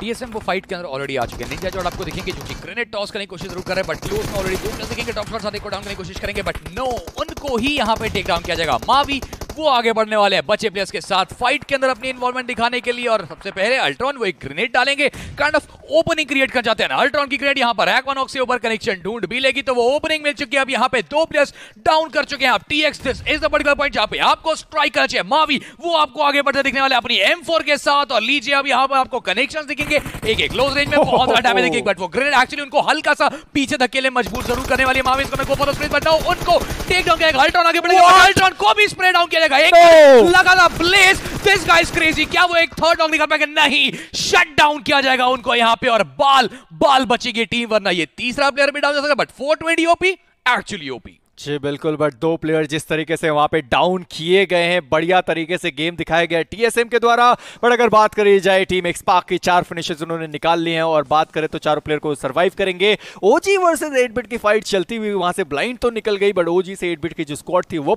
TSM वो fight के अंदर ऑलरेडी आ चुके हैं। निंजा जॉर्ड आपको देखेंगे जो कि ग्रेनेड टॉस करने की कोशिश ज़रूर कर रहे हैं बट क्लोज में ऑलरेडी दो देखेंगे टॉप शॉट साथ को डाउन करने की कोशिश करेंगे बट नो उनको ही यहाँ पे टेक डाउन किया जाएगा। मावी वो आगे बढ़ने वाले हैं बचे प्लेयर्स के साथ फाइट के अंदर अपनी इन्वॉल्वमेंट दिखाने के लिए और सबसे पहले अल्ट्रॉन वो एक ग्रेनेड डालेंगे काइंड ऑफ़ ओपनिंग क्रिएट कर जाते हैं अल्ट्रॉन की ग्रेनेड यहाँ पर एक्वानॉक्स से ऊपर कनेक्शन ढूंढ भी लेगी तो वो ओपनिंग मिल चुकी है। अब यहाँ पे दो प्लेयर्स डाउन कर चुके हैं। आप TX this is the particular point जहाँ पे आपको स्ट्राइक करना चाहिए। मावी वो आपको आगे बढ़ते दिखने वाले अपनी M4 के साथ और लीजिए अब यहाँ पर आपको कनेक्शंस दिखेंगे। एक एक क्लोज रेंज में बहुत ज़्यादा डैमेज दिखेगी बट वो ग्रेनेड एक्चुअली उनको हल्का सा पीछे धकेले मजबूर ज़रूर करने वाली मावी इसको मैं गो फॉर द स्प्रे बताऊँ उनको टेक डाउन किया अल्ट्रॉन आगे बढ़ेगा अल्ट्रॉन को भी स्प्रे डाउन किया जाएगा। एक लगा था ब्लेज दिस गाइस क्रेजी क्या वो एक थर्ड नॉक निकाल पाएँगे? नहीं। शट डाउन किया जाएगा उनको यहाँ पे और बाल बाल बचेगी टीम वरना ये तीसरा प्लेयर भी डाउन जा सकता बट 420 ओपी एक्चुअली ओपी जी बिल्कुल बट दो प्लेयर जिस तरीके से वहाँ पे डाउन किए गए हैं बढ़िया तरीके से गेम दिखाया गया टीएसएम के द्वारा। बट अगर बात करी जाए टीम एक्सपार्क की चार फिनिशेस उन्होंने निकाल लिए हैं और बात करें तो चारों प्लेयर को सरवाइव करेंगे। ओजी वर्सेस 8 बिट की फाइट चलती हुई वहाँ से ब्लाइंड तो निकल गई बट ओजी से 8 बिट की जो स्क्वाड थी वो